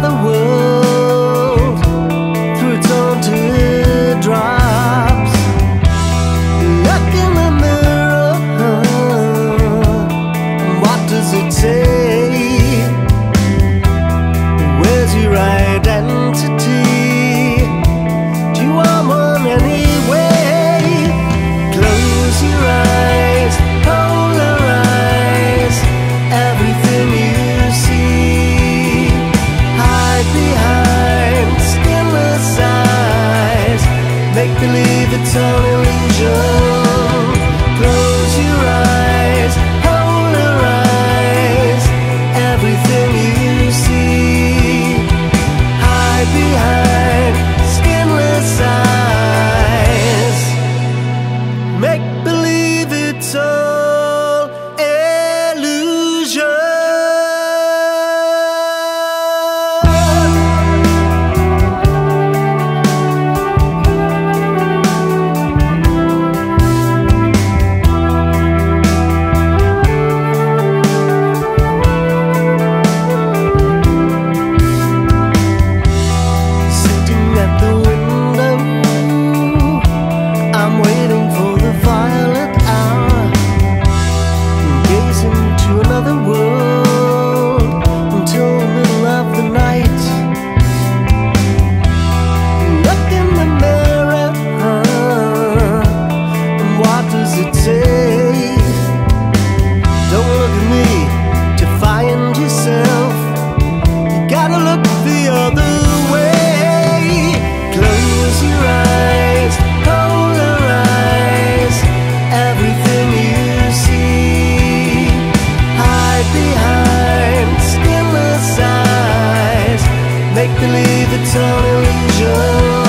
another world. Believe it's all the town and